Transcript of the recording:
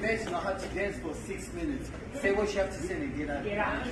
dance, you know how to dance for six minutes. Say what you have to say and get out. Get out.